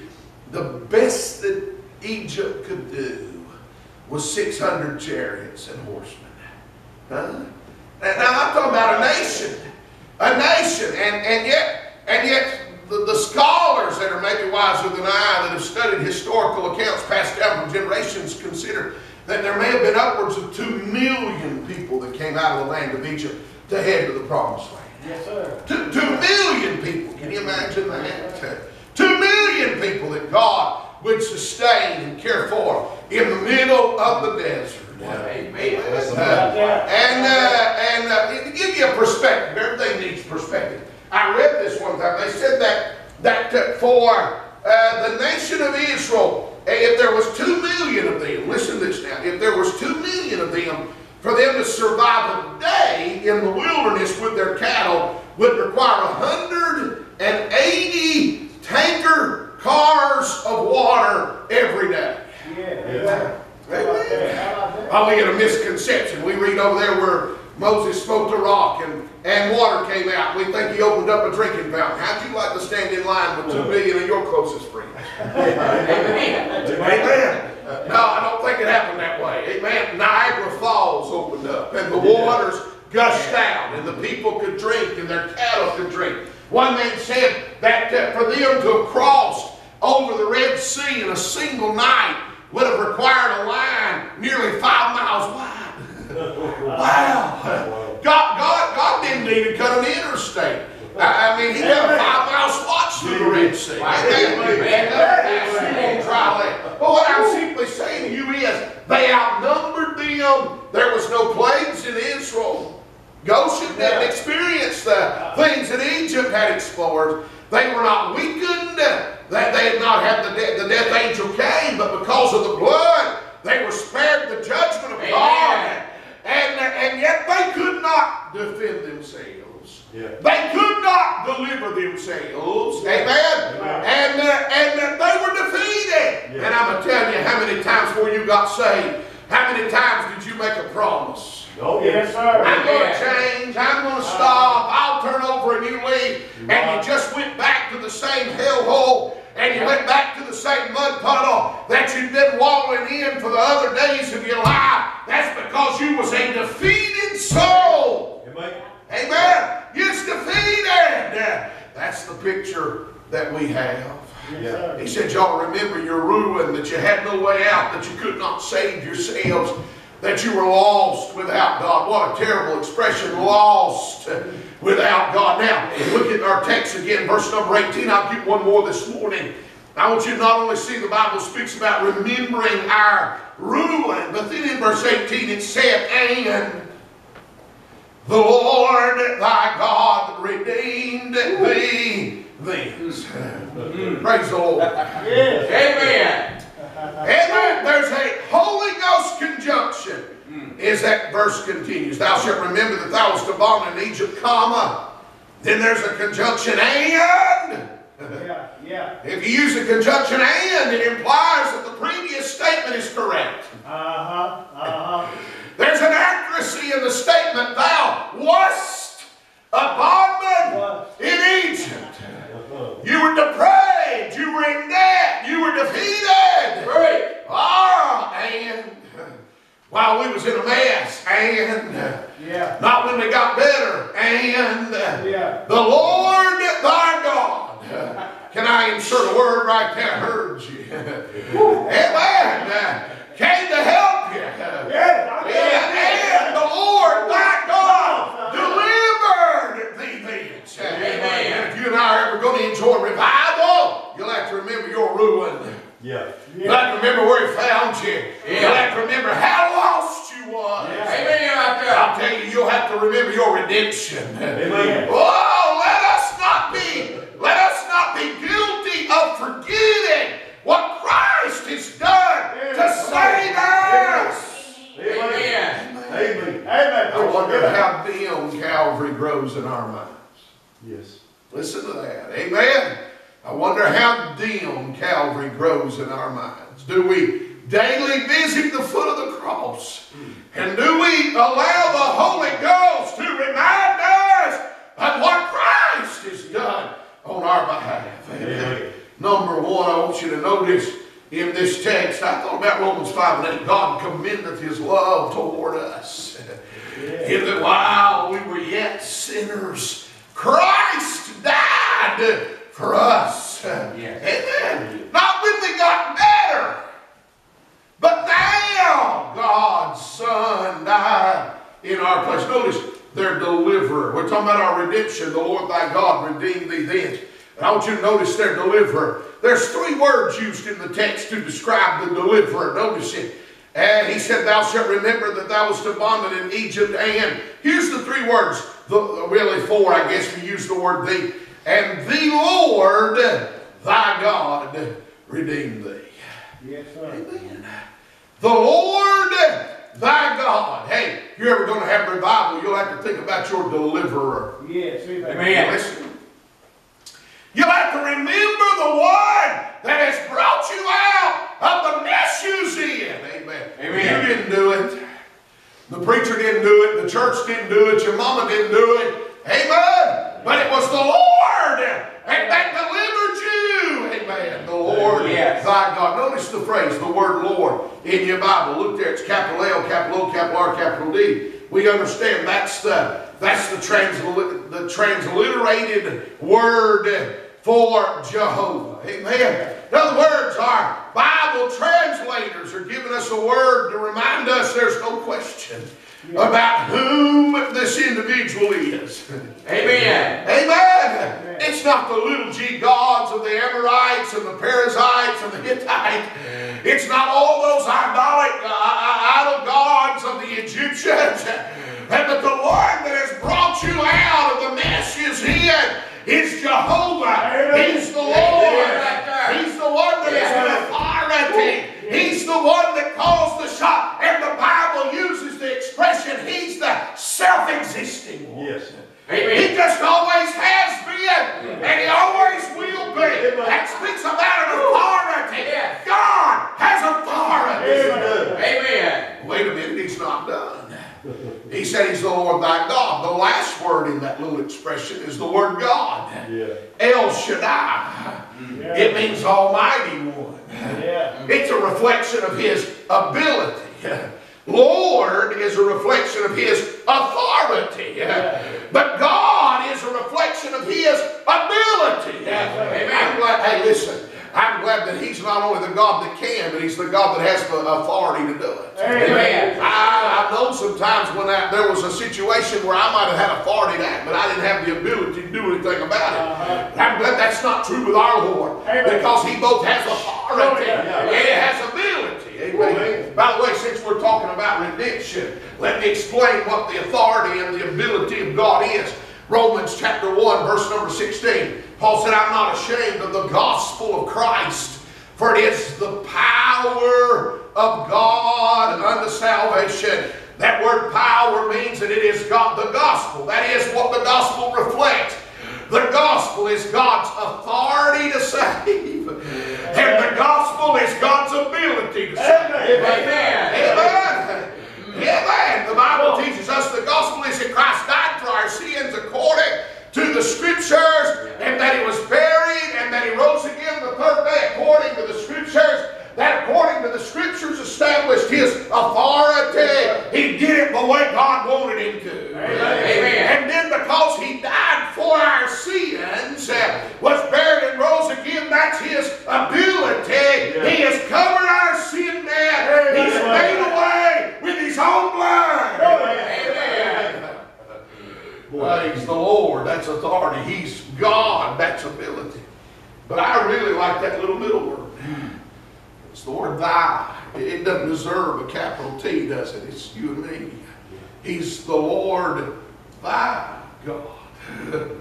the best that Egypt could do was 600 chariots and horsemen. Huh? And now I'm talking about a nation. A nation. And, and yet, and yet the, the scholars that are maybe wiser than I that have studied historical accounts passed down from generations consider that there may have been upwards of two million people that came out of the land of Egypt to head to the promised land. Yes, sir. Two, two million people. Can you imagine that? Two million people that God would sustain and care for in the middle of the desert. Amen. Uh, and uh, and uh, to give you a perspective, everything needs perspective. I read this one time. They said that that uh, for uh, the nation of Israel, if there was two million of them, listen to this now. If there was two million of them, for them to survive a day in the wilderness with their cattle would require 180 tanker cars of water every day. Yeah. Amen. Oh, we get a misconception. We read over there where Moses spoke to rock and, and water came out. We think he opened up a drinking fountain. How'd you like to stand in line with two million of your closest friends? Amen. Amen. No, I don't think it happened that way. Amen. Niagara Falls opened up and the waters gushed out and the people could drink and their cattle could drink. One man said that for them to have crossed over the Red Sea in a single night would have required a line nearly five miles wide. wow. God, God, God didn't even cut an interstate. I, mean, he got a five mile swatch through the Red Sea. And on dry land. But what I'm simply saying to you is, they outnumbered them. There was no plagues in Israel. Goshen didn't experience the things that Egypt had explored. They were not weakened. That they had not had the, de- the death angel came, but because of the blood, they were spared the judgment of Amen. God. And, and yet they could not defend themselves. Yeah. They could not deliver themselves. Amen. And, uh, and uh, they were defeated. Yeah. And I'm going to tell you how many times before you got saved, how many times did you make a promise? Oh, Yes, sir. I'm going to Yeah. change. I'm going to stop. I'll turn over a new leaf. And you just went back to the same hellhole. And you went back to the same mud puddle that you'd been wallowing in for the other days of your life. That's because you was a defeated soul. Amen. Amen. You're defeated. That's the picture that we have. He said, Y'all remember your ruin, that you had no way out, that you could not save yourselves, that you were lost without God. What a terrible expression, lost without God. Now, look at our text again, verse number 18. I'll get one more this morning. I want you to not only see the Bible speaks about remembering our ruin, but then in verse 18 it said, And the Lord thy God redeemed thee then. Mm-hmm. Praise the Lord. Yes. Amen. Amen. There's a Holy Ghost conjunction. As that verse continues, thou shalt remember that thou wast a bond in Egypt, comma. Then there's a conjunction and. Yeah, yeah. If you use the conjunction and, it implies that the previous statement is correct. Uh-huh, uh-huh. There's an accuracy in the statement, thou wast a bondman in Egypt. Uh-huh. You were depraved. You were in debt. You were defeated. Great. Ah, and while we was in a mess, and Yeah, not when we got better, and yeah. the Lord thy God. Can I insert a word right there? Heard you. Amen. Came to help you. Yes, I And, and the Lord thy God delivered thee thence. Amen. If you and I are ever going to enjoy revival, you'll have to remember your ruin. Yeah. You'll have to remember where he found you. Yeah. You'll have to remember how lost you was. Amen right there. I'll tell you, you'll have to remember your redemption. Amen. Oh, let us not be, let us not be guilty of forgetting what Christ has done to save us. Amen. Amen. Amen. I wonder preacher. how dim Calvary grows in our minds. Yes. Listen to that. Amen. I wonder how dim Calvary grows in our minds. Do we daily visit the foot of the cross? And do we allow the Holy Ghost to remind us of what Christ has done on our behalf? Amen. Number one, I want you to notice in this text, I thought about Romans 5 and God commendeth his love toward us. In that while we were yet sinners, Christ died for us. Amen. Not when we got better, but now God's Son died in our place. Notice their deliverer. We're talking about our redemption. The Lord thy God redeemed thee then. And I want you to notice their deliverer. There's three words used in the text to describe the deliverer. Notice it. And he said, Thou shalt remember that thou wast a bondman in Egypt. And here's the three words, the, really four, I guess we use the word thee. And the Lord thy God redeemed thee. Yes, sir. Amen. The Lord thy God. Hey, if you're ever going to have revival, you'll have to think about your deliverer. Yes, amen. Amen. Listen. You'll have to remember the one that has brought you out of the mess you was in. Amen. Amen. You didn't do it. The preacher didn't do it. The church didn't do it. Your mama didn't do it. Amen. But it was the Lord that, that delivered you. Amen. The Lord, Yes. thy God. Notice the phrase, the word Lord, in your Bible. Look there. It's capital L, capital O, capital R, capital D. We understand that's the that's the, transli- the transliterated word for Jehovah. Amen. In other words, our Bible translators are giving us a word to remind us there's no question about whom this individual is. Amen. Amen. It's not the little g gods of the Amorites and the Perizzites and the Hittites. It's not all those idolic, uh, idol gods of the Egyptians. And but the Lord that has brought you out of the mess is in is Jehovah. He's the Lord. Right. He's the one that is Yeah. in authority. He's the one that calls the shot. And the Bible uses the expression, He's the self existing one. Yes. Amen. He just always has been, and he always will be. Amen. That speaks about an authority. Yes. God has authority. Amen. Amen. Wait a minute, he's not done. He said he's the Lord thy God. The last word in that little expression is the word God. El Shaddai. Mm. It means Almighty One. Yeah. It's a reflection of His ability. Lord is a reflection of His authority. But God is a reflection of His ability. I'm glad, hey, listen, I'm glad that He's not only the God that can, but He's the God that has the authority to do it. Amen. I, I've known sometimes when I, there was a situation where I might have had authority to act, but I didn't have the ability to do anything about it. Uh-huh. I'm glad that's not true with our Lord, Amen. because He both has oh, authority Oh, yeah. and He has ability. Amen. By the way, since we're talking about redemption, let me explain what the authority and the ability of God is. Romans chapter 1, verse number 16. Paul said, I'm not ashamed of the gospel of Christ, for it is the power of God unto salvation. That word power means that it is God, the gospel. That is what the gospel reflects. The gospel is God's authority to save, and the gospel is God's ability to save. Amen. Amen. Amen. The Bible teaches us the gospel is that Christ died for our sins according to the scriptures, and that he was buried, and that he rose again the third day according to the scriptures. That according to the scriptures established his authority. He did it the way God wanted him to. Amen. And then because he died for our sins, uh, was buried and rose again, that's his ability. He has covered our sin debt. He's made away with his own blood. Amen. Praise the Lord. That's authority. He's God. That's ability. But I really like that little middle word. It's the word thy. It doesn't deserve a capital T, does it? It's you and me. He's the Lord thy God.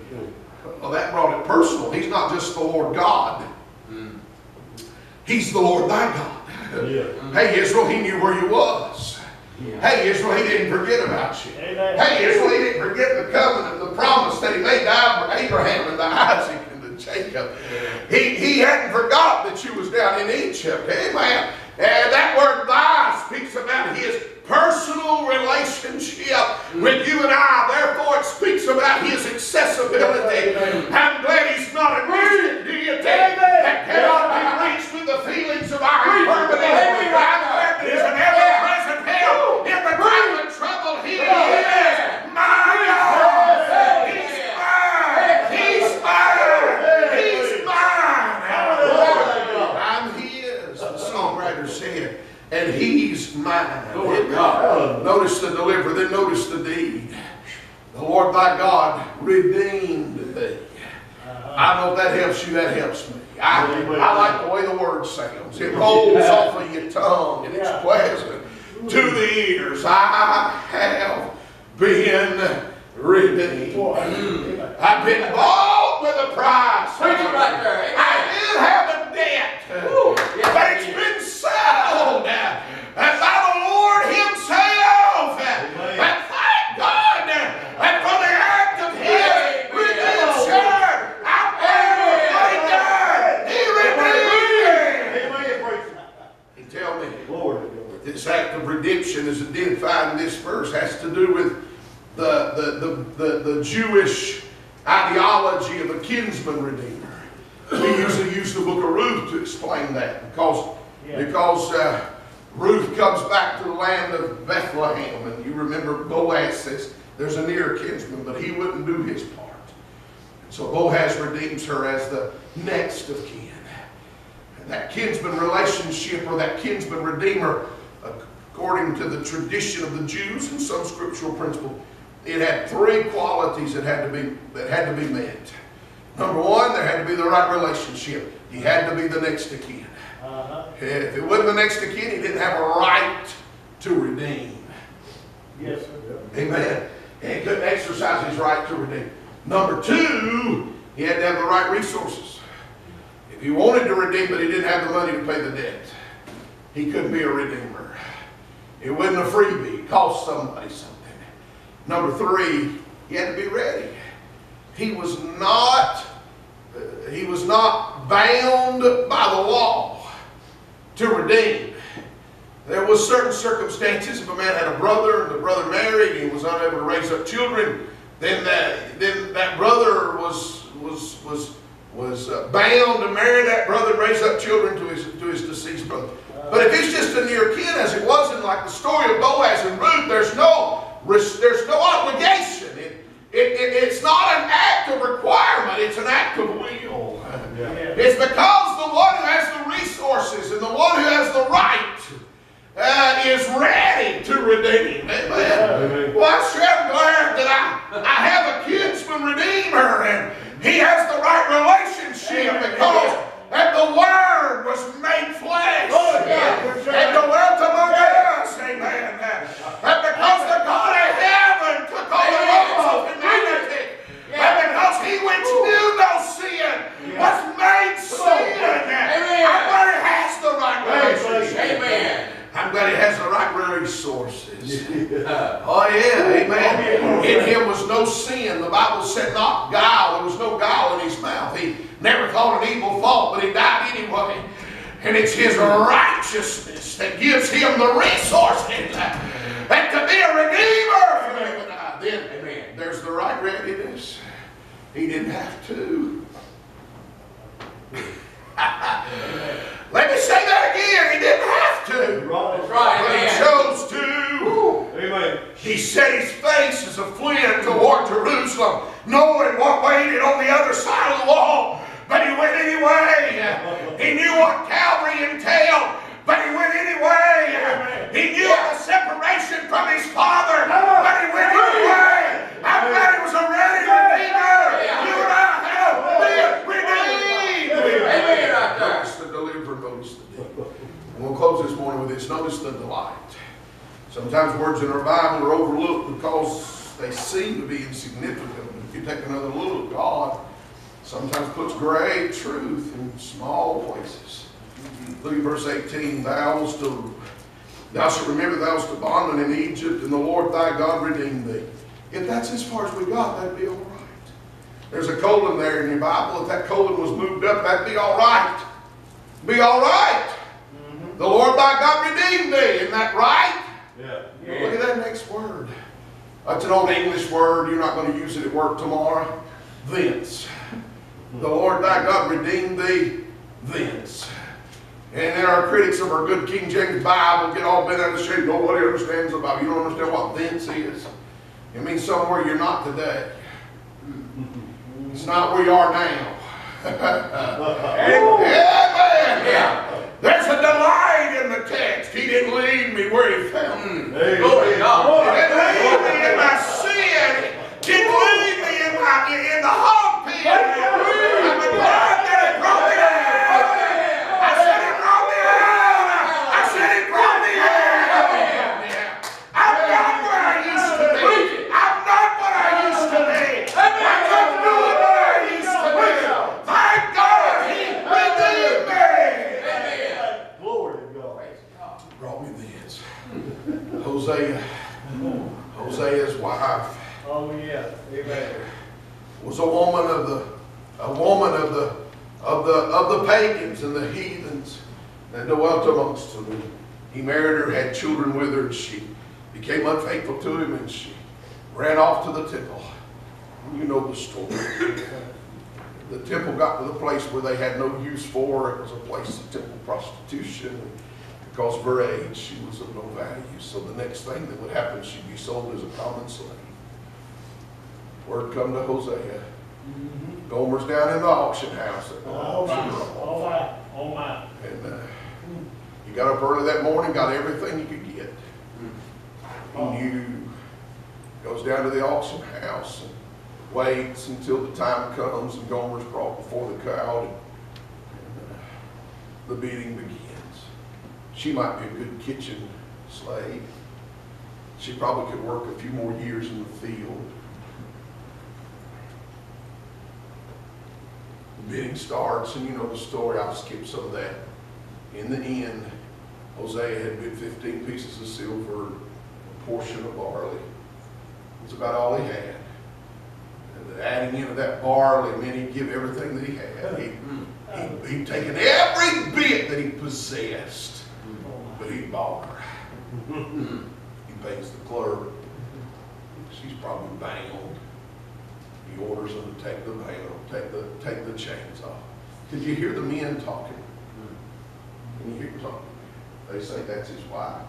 Well, that brought it personal. He's not just the Lord God. He's the Lord thy God. Yeah. Hey, Israel, he knew where you was. Hey, Israel, he didn't forget about you. Amen. Hey, Israel, he didn't forget the covenant, the promise that he made to Abraham and to Isaac and to Jacob. He, he hadn't forgot that you was down in Egypt. Amen. And that word thy speaks about his personal relationship with you and I. Therefore, it speaks about his accessibility. I'm glad he's not a distant deity that cannot be reached with the feelings of our infirmity. I'm glad that he's an ever-present help in the time of trouble. He is my God. He's mine. He's mine. He's mine. I'm his, the songwriter said, and he's mine. Uh, notice the deliverer, then notice the deed. The Lord thy God redeemed thee. I know if that helps you, that helps me. I, I like the way the word sounds. It rolls off of your tongue and it's pleasant to the ears. I have been redeemed. I've been bought with a price. Preach it right there. I did have a debt, Woo. Yes, but it's it is. been settled uh, by the Lord Himself. Uh, And thank God uh, and for the act of His Amen. redemption. I'm there. He redeemed. Amen. Praise He tell me the Lord. this act of redemption is identified in this verse has to do with the, the, the, the, the Jewish ideology of a kinsman redeemer. We usually use the book of Ruth to explain that because, Yeah. because uh, Ruth comes back to the land of Bethlehem, and you remember Boaz says there's a near kinsman, but he wouldn't do his part. So Boaz redeems her as the next of kin. And that kinsman relationship or that kinsman redeemer, according to the tradition of the Jews and some scriptural principle, it had three qualities that had to be that had to be met. Number one, there had to be the right relationship. He had to be the next of kin. Uh-huh. If it wasn't the next of kin, he didn't have a right to redeem. Yes, sir. Amen. And he couldn't exercise his right to redeem. Number two, he had to have the right resources. If he wanted to redeem, but he didn't have the money to pay the debt, he couldn't be a redeemer. It wasn't a freebie. It cost somebody something. Number three, he had to be ready. He was not, uh, he was not bound by the law to redeem. There was certain circumstances, if a man had a brother and the brother married he was unable to raise up children, then that, then that brother was, was, was, was uh, bound to marry that brother and raise up children to his, to his deceased brother. But if he's just a near kin, as it was in like the story of Boaz and Ruth, there's no, there's no obligation. It, it, it, it's not an act of requirement, it's an act of will. It's because the one who has the resources and the one who has the right uh, is ready to redeem. Amen. Amen. Well, I'm sure glad that I, I have a kinsman redeemer and he has the right relationship because that the Word was made flesh Oh, and dwelt among us. Amen. And because the God of heaven took on the robes of humanity and because he which knew no sin was made sin. I'm glad he has the right relationship. Amen. I'm glad he has the right resources. Oh yeah, amen. In him was no sin. The Bible said not guile. There was no guile in his mouth. He never thought an evil thought, but he died anyway. And it's his righteousness that gives him the resources that to be a redeemer for you and I. Then Amen. there's the right readiness. He didn't have to. Let me say that again. He didn't have to. Right. That's right. But he chose to. Amen. He set his face as a flint toward Jerusalem, knowing what waited on the other side of the wall. But he went anyway. He knew what Calvary entailed, but he went anyway. He knew the separation from his father, but he went anyway. I'm he was a ready redeemer. You and I have been redeemed. Amen. Notice the deliverer, notice the deed. And we'll close this morning with this. Notice the delight. Sometimes words in our Bible are overlooked because they seem to be insignificant. If you take another look, God sometimes puts great truth in small places. Look at verse 18. Thou wast a, thou shalt remember thou wast a bondman in Egypt, and the Lord thy God redeemed thee. If that's as far as we got, that'd be all right. There's a colon there in your Bible. If that colon was moved up, that'd be all right. Be all right. Mm-hmm. The Lord thy God redeemed thee. Isn't that right? Yeah. Look at that next word. That's an old English word. You're not going to use it at work tomorrow. Thence. The Lord thy God redeemed thee thence. And then our critics of our good King James Bible get all bent out of shape. Nobody understands the Bible. You don't understand what thence is. It means somewhere you're not today. It's not where you are now. Amen. Yeah. There's a delight in the text. He didn't leave me where he found me. Glory to God. He didn't leave me in my sin. He didn't leave me in, my, in the hog. I'm glad that he brought me out. I said he brought me out. I said he brought me out. I'm not where I used to be. I'm not what I used to be. I'm not doing what I used to be. Thank God he redeemed me. Glory to God. brought me this. Hosea, Hosea's wife Oh, yeah. Amen. was a woman of the, a woman of the, of the, of the pagans and the heathens that dwelt amongst them. He married her, had children with her, and she became unfaithful to him, and she ran off to the temple. You know the story. The temple got to the place where they had no use for. It was a place of temple prostitution. Because of her age, she was of no value. So the next thing that would happen, she'd be sold as a common slave. Word come to Hosea. Gomer's down in the auction house. at the Oh, my. auction. Oh, my. Oh, my. And uh, he got up early that morning, got everything he could get. He knew, goes down to the auction house and waits until the time comes and Gomer's brought before the crowd. And, uh, the beating begins. She might be a good kitchen slave. She probably could work a few more years in the field. The bidding starts, and you know the story. I'll skip some of that. In the end, Hosea had bid 15 pieces of silver, a portion of barley. That's about all he had. And the adding in of that barley meant he'd give everything that he had. Hmm. He, he, hmm. he'd taken every bit that he possessed, hmm. but he bought her. He pays the clerk. She's probably bound. He orders them to take the veil, take the, take the chains off. Could you hear the men talking? Hmm. Can you hear them talking? They say that's his wife.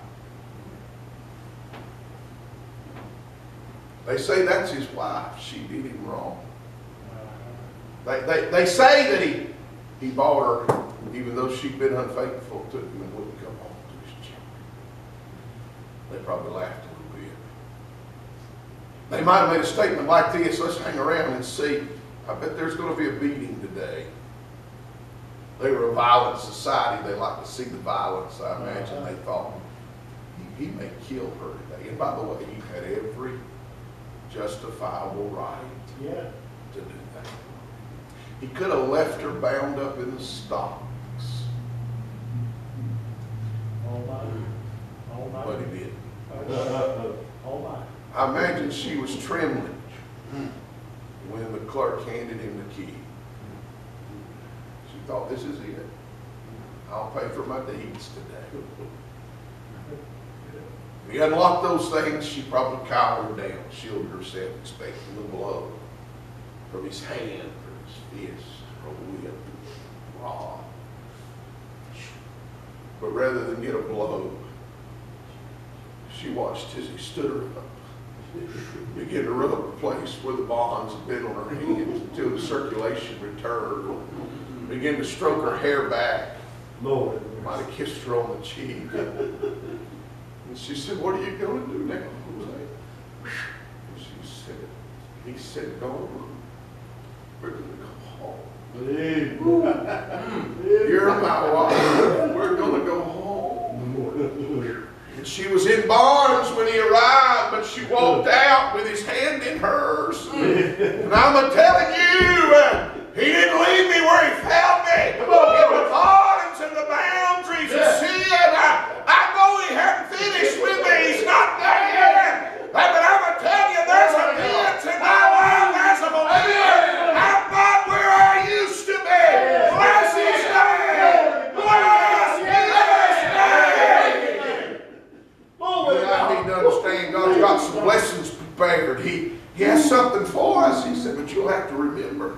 They say that's his wife. She did him wrong. They, they, they say that he, he bought her, even though she'd been unfaithful to him and wouldn't come home to his children. They probably laughed a little bit. They might have made a statement like this, let's hang around and see. I bet there's going to be a beating today. They were a violent society. They like to see the violence. I imagine they uh-huh. thought, he, he may kill her today. And by the way, you had every justifiable right Yeah. to do that. He could have left her bound up in the stocks, All mine. All but he didn't. All mine. I imagine she was trembling when the clerk handed him the key. She thought, this is it. I'll pay for my deeds today. He unlocked those things, she probably cowered down, shielded herself, expecting the blow from his hand, from his fist, or whip, rod. But rather than get a blow, she watched as he stood her up begin to rub the place where the bonds had been on her hands until the circulation returned. Begin to stroke her hair back. Lord. Might have kissed her on the cheek. And she said, what are you going to do now, Hosea? And she said, he said, go on. We're going to go home. You're my wife. We're going to go home. And she was in Barnes when he arrived, but she walked out with his hand in hers. And I'm a telling you, uh, he didn't leave me where he found me. In the bonds and the boundaries of sin. I, I know he hadn't finished with me. He's not there. Uh, But I'm a telling you, there's a dent in my life as a believer. I'm not where I used to be. Bless his name. Bless his name. But I need to understand God's got some blessings prepared. He, he has something for us. He said, but you'll have to remember.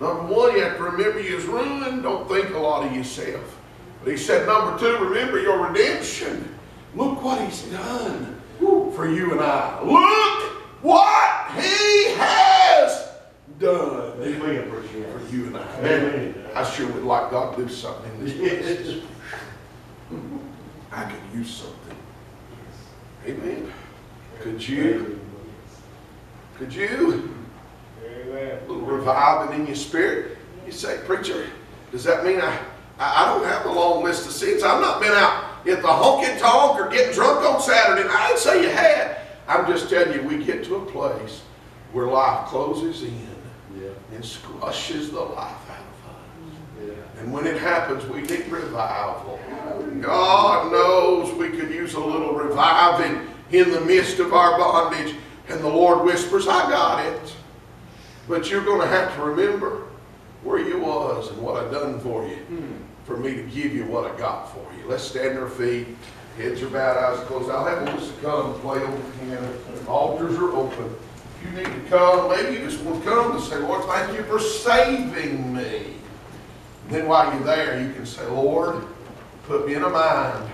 Number one, you have to remember you was ruined. Don't think a lot of yourself. But he said, number two, remember your redemption. Look what he's done for you and I. Look what he has done Amen, for you and I. Amen. I sure would like God to do something in this place. I could use something. Amen. Could you? Could you? A little reviving in your spirit. You say, preacher, does that mean I, I, I don't have a long list of sins? I've not been out at the honky tonk or getting drunk on Saturday. I didn't say you had. I'm just telling you, we get to a place where life closes in Yeah, and squashes the life out of us. yeah. And when it happens, we need revival. God knows we could use a little reviving in the midst of our bondage. And the Lord whispers, I got it. But you're going to have to remember where you was and what I've done for you hmm. For me to give you what I got for you. Let's stand our feet. Heads are bowed, eyes closed. I'll have Melissa come and play over the piano. Altars are open. If you need to come, maybe you just want to come and say, Lord, thank you for saving me. Then while you're there, you can say, Lord, put me in a mind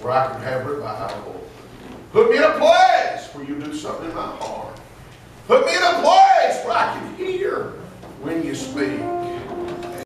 where I can have revival. Put me in a place where you do something in my heart. Put me in a place where I can hear when you speak.